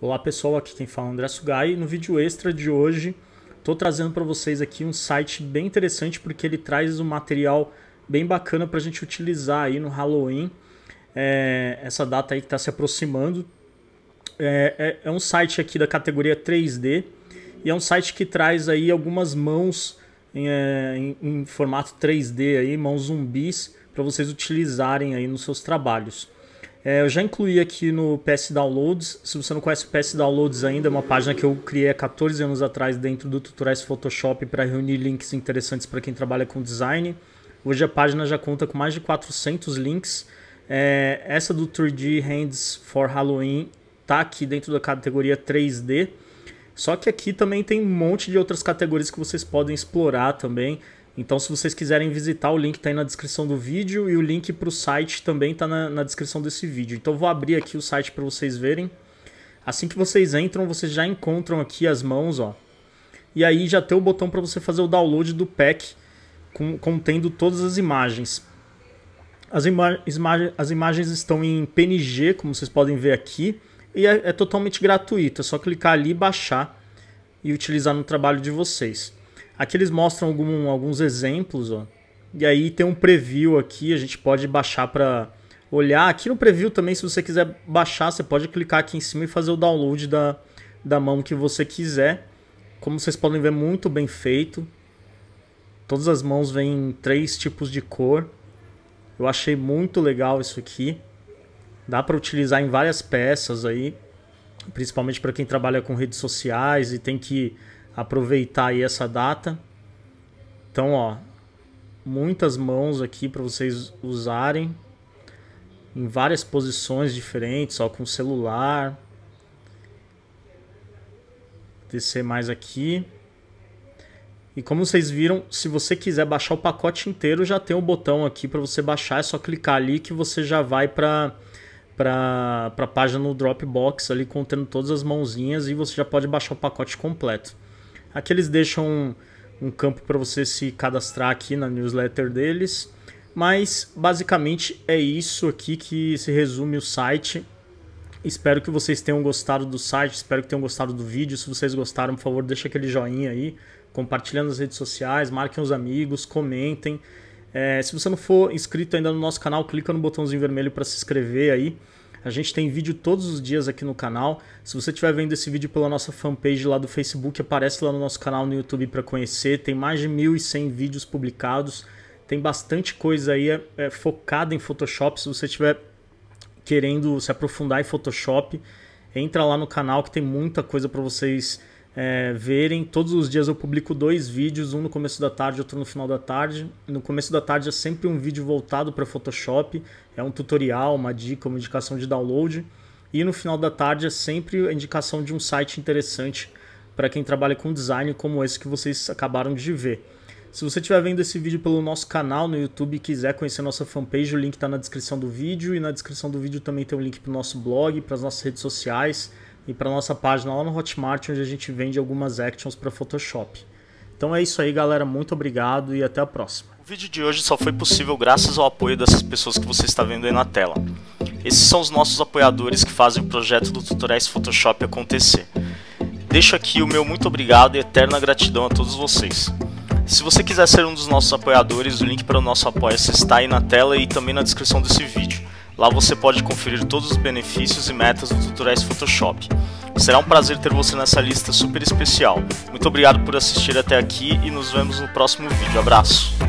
Olá pessoal, aqui quem fala é André Sugai no vídeo extra de hoje estou trazendo para vocês aqui um site bem interessante porque ele traz um material bem bacana para a gente utilizar aí no Halloween, é, essa data aí que está se aproximando. É, é, é, um site aqui da categoria 3D e é um site que traz aí algumas mãos em, é, em, em formato 3D aí, mãos zumbis para vocês utilizarem aí nos seus trabalhos. É, eu já incluí aqui no PS Downloads. Se você não conhece o PS Downloads ainda, é uma página que eu criei há 14 anos atrás dentro do Tutoriais Photoshop para reunir links interessantes para quem trabalha com design. Hoje a página já conta com mais de 400 links. É, essa do 3D Hands for Halloween tá aqui dentro da categoria 3D. Só que aqui também tem um monte de outras categorias que vocês podem explorar também. Então, se vocês quiserem visitar, o link está aí na descrição do vídeo e o link para o site também está na, na, descrição desse vídeo. Então, vou abrir aqui o site para vocês verem. Assim que vocês entram, vocês já encontram aqui as mãos, ó. E aí já tem o botão para você fazer o download do pack com, contendo todas as imagens. As, ima as imagens estão em PNG, como vocês podem ver aqui, e é, é totalmente gratuito. É só clicar ali, baixar e utilizar no trabalho de vocês. Aqui eles mostram algum, alguns exemplos, ó. E aí tem um preview aqui, a gente pode baixar para olhar. Aqui no preview também, se você quiser baixar, você pode clicar aqui em cima e fazer o download da, da mão que você quiser. Como vocês podem ver, muito bem feito. Todas as mãos vêm em três tipos de cor. Eu achei muito legal isso aqui. Dá para utilizar em várias peças aí, principalmente para quem trabalha com redes sociais e tem que aproveitar aí essa data. Então, ó, muitas mãos aqui para vocês usarem em várias posições diferentes, ó, com celular. Descer mais aqui. E como vocês viram, se você quiser baixar o pacote inteiro, já tem o um botão aqui para você baixar, é só clicar ali que você já vai para para a página no Dropbox ali contendo todas as mãozinhas e você já pode baixar o pacote completo. Aqui eles deixam um, um campo para você se cadastrar aqui na newsletter deles. Mas basicamente é isso aqui que se resume o site. Espero que vocês tenham gostado do site, espero que tenham gostado do vídeo. Se vocês gostaram, por favor, deixa aquele joinha aí, compartilhando nas redes sociais, marquem os amigos, comentem. É, se você não for inscrito ainda no nosso canal, clica no botãozinho vermelho para se inscrever aí. A gente tem vídeo todos os dias aqui no canal. Se você estiver vendo esse vídeo pela nossa fanpage lá do Facebook, aparece lá no nosso canal no YouTube para conhecer. Tem mais de 1.100 vídeos publicados. Tem bastante coisa aí é, é, focada em Photoshop. Se você estiver querendo se aprofundar em Photoshop, entra lá no canal que tem muita coisa para vocês é, verem. Todos os dias eu publico dois vídeos, um no começo da tarde, outro no final da tarde. No começo da tarde é sempre um vídeo voltado para Photoshop, é um tutorial, uma dica, uma indicação de download. E no final da tarde é sempre a indicação de um site interessante para quem trabalha com design como esse que vocês acabaram de ver. Se você estiver vendo esse vídeo pelo nosso canal no YouTube e quiser conhecer nossa fanpage, o link está na descrição do vídeo e na descrição do vídeo também tem um link para o nosso blog, para as nossas redes sociais e para nossa página lá no Hotmart, onde a gente vende algumas actions para Photoshop. Então é isso aí, galera. Muito obrigado e até a próxima. O vídeo de hoje só foi possível graças ao apoio dessas pessoas que você está vendo aí na tela. Esses são os nossos apoiadores que fazem o projeto do Tutoriais Photoshop acontecer. Deixo aqui o meu muito obrigado e eterna gratidão a todos vocês. Se você quiser ser um dos nossos apoiadores, o link para o nosso apoia-se está aí na tela e também na descrição desse vídeo. Lá você pode conferir todos os benefícios e metas do Tutoriais Photoshop. Será um prazer ter você nessa lista super especial. Muito obrigado por assistir até aqui e nos vemos no próximo vídeo. Abraço!